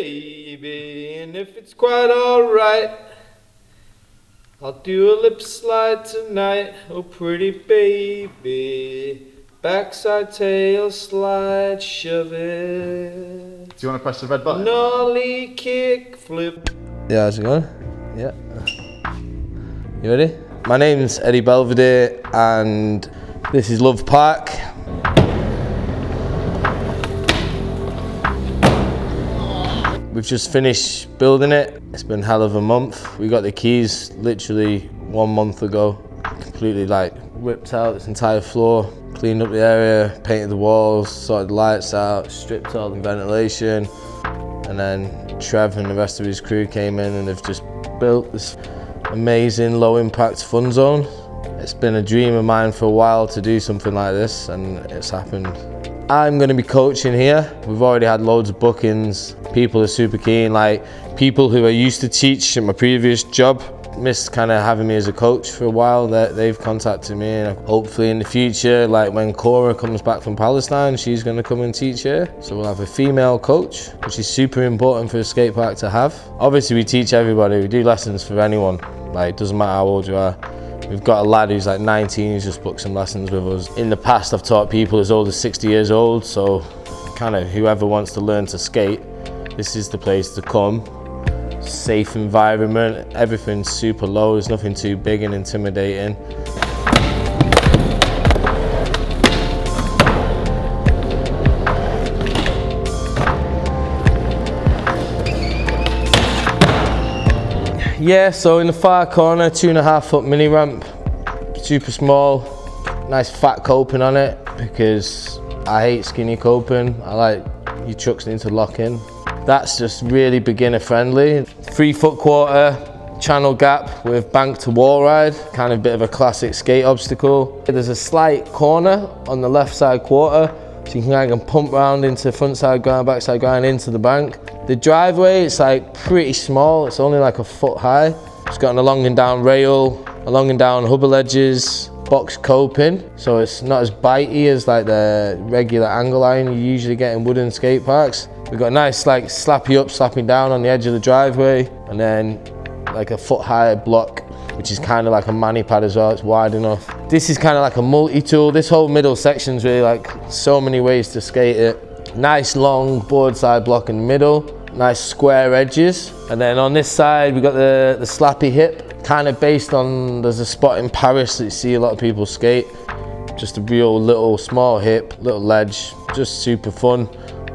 baby. And if it's quite alright, I'll do a lip slide tonight. Oh, pretty baby. Backside tail slide, shove it. Do you want to press the red button? Nollie kick flip. Yeah, how's it going? Yeah. You ready? My name's Eddie Belvedere and this is Love Park. We've just finished building it. It's been hell of a month. We got the keys literally one month ago. Completely like whipped out this entire floor, cleaned up the area, painted the walls, sorted the lights out, stripped all the ventilation. And then Trev and the rest of his crew came in and they've just built this amazing low impact fun zone. It's been a dream of mine for a while to do something like this and it's happened. I'm going to be coaching here. We've already had loads of bookings. People are super keen, like people who I used to teach at my previous job missed kind of having me as a coach for a while. That they've contacted me, and hopefully in the future, like when Cora comes back from Palestine, she's going to come and teach here. So we'll have a female coach, which is super important for a skate park to have. Obviously, we teach everybody. We do lessons for anyone. Like, it doesn't matter how old you are. We've got a lad who's like 19, who's just booked some lessons with us. In the past, I've taught people as old as 60 years old, so kind of whoever wants to learn to skate, this is the place to come. Safe environment, everything's super low, there's nothing too big and intimidating. Yeah, so in the far corner, two and a half foot mini ramp, super small, nice fat coping on it because I hate skinny coping. I like your trucks need to lock in. That's just really beginner friendly. Three foot quarter, channel gap with bank to wall ride, kind of bit of a classic skate obstacle. There's a slight corner on the left side quarter, so you can kind of pump round into front side grind, back side grind into the bank. The driveway, it's like pretty small, it's only like a foot high. It's got an along and down rail, along and down hubba ledges, box coping, so it's not as bitey as like the regular angle iron you usually get in wooden skate parks. We've got a nice like slappy up, slappy down on the edge of the driveway, and then like a foot high block, which is kind of like a mani pad as well, it's wide enough. This is kind of like a multi-tool. This whole middle section's really like so many ways to skate it. Nice long board side block in the middle, nice square edges. And then on this side, we got the, the slappy hip, kind of based on, there's a spot in Paris that you see a lot of people skate. Just a real little small hip, little ledge, just super fun.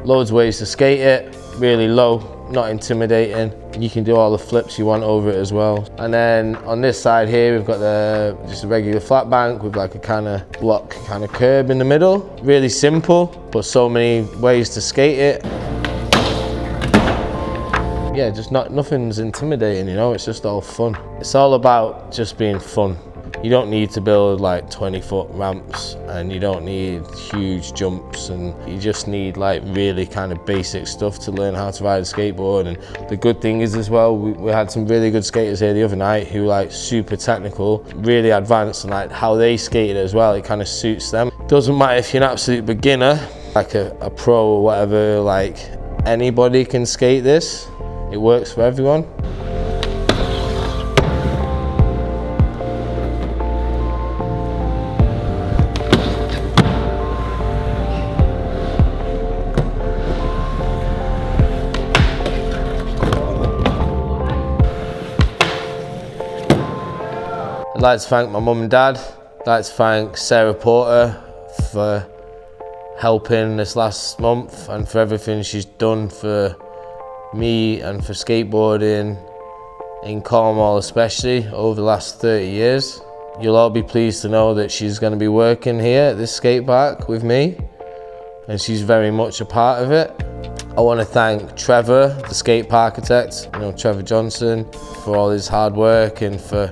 Loads of ways to skate it, really low, not intimidating. You can do all the flips you want over it as well. And then on this side here, we've got the just a regular flat bank with like a kind of block kind of curb in the middle. Really simple, but so many ways to skate it yeah, just not nothing's intimidating, you know, it's just all fun. It's all about just being fun. You don't need to build like 20 foot ramps and you don't need huge jumps and you just need like really kind of basic stuff to learn how to ride a skateboard. And the good thing is as well, we, we had some really good skaters here the other night who like super technical, really advanced and like how they skated as well, it kind of suits them. Doesn't matter if you're an absolute beginner, like a, a pro or whatever, like anybody can skate this. It works for everyone. Like to thank my mum and dad. I'd like to thank Sarah Porter for helping this last month and for everything she's done for me and for skateboarding in Cornwall especially over the last 30 years. You'll all be pleased to know that she's going to be working here at this skate park with me and she's very much a part of it. I want to thank Trevor, the skate park architect, you know, Trevor Johnson, for all his hard work and for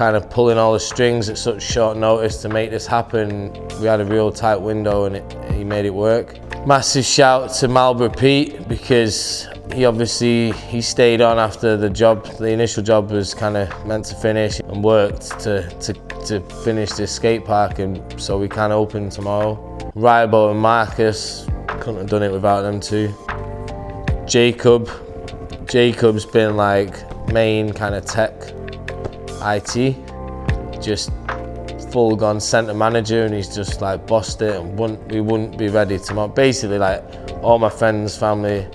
kind of pulling all the strings at such short notice to make this happen. We had a real tight window and it, he made it work. Massive shout to Marlboro Pete because he obviously he stayed on after the job the initial job was kind of meant to finish and worked to to, to finish this skate park and so we kind of open tomorrow Rybo and Marcus couldn't have done it without them too Jacob. Jacob's been like main kind of tech IT, just full gone centre manager and he's just like bossed it and wouldn't, we wouldn't be ready tomorrow. Basically like all my friends, family,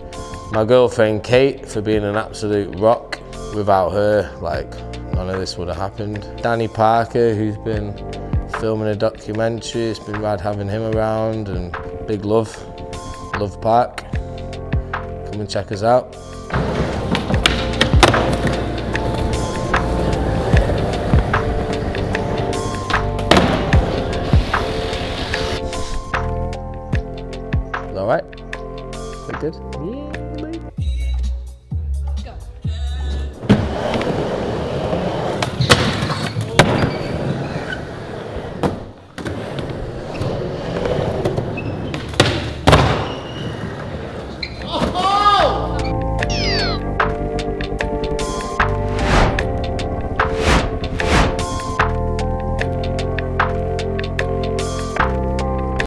my girlfriend Kate for being an absolute rock. Without her, like none of this would have happened. Danny Parker, who's been filming a documentary, it's been rad having him around and big love, Love Park. Come and check us out. All right, we good? Yeah.